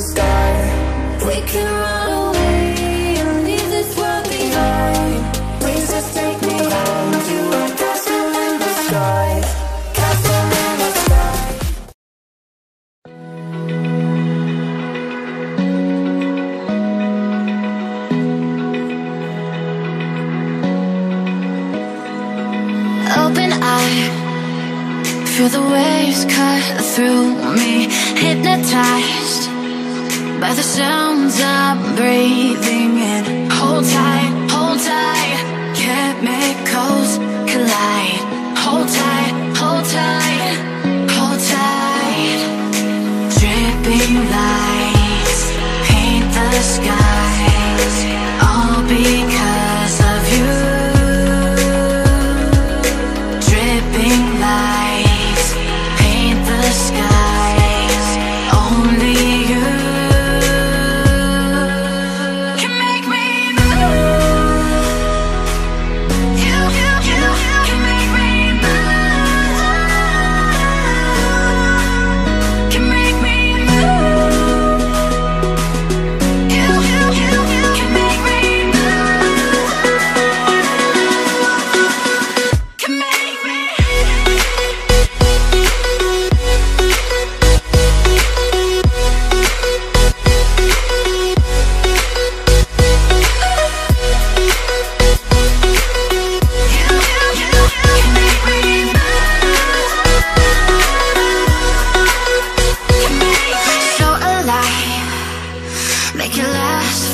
sky. We can run away and leave this world behind. Please just take me home castle in the sky. Castle in the sky. Open Feel the waves cut through me. Hypnotized by the sounds I'm breathing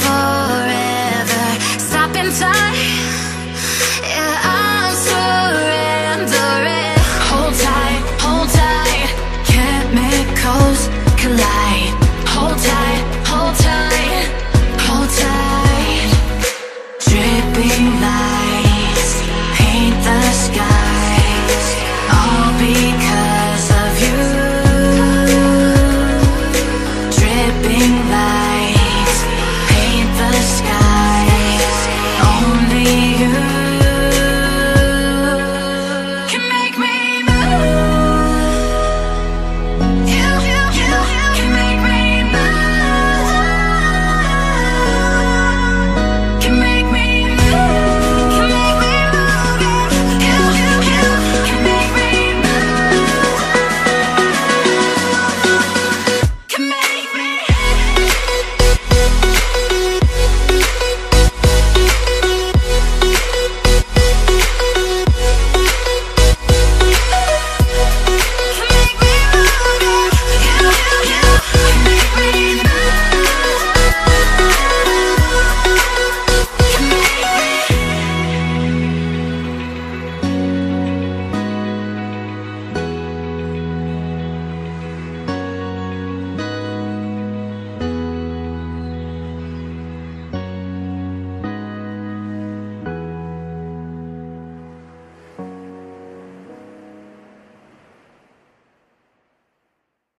forever. Stop in time.